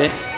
it.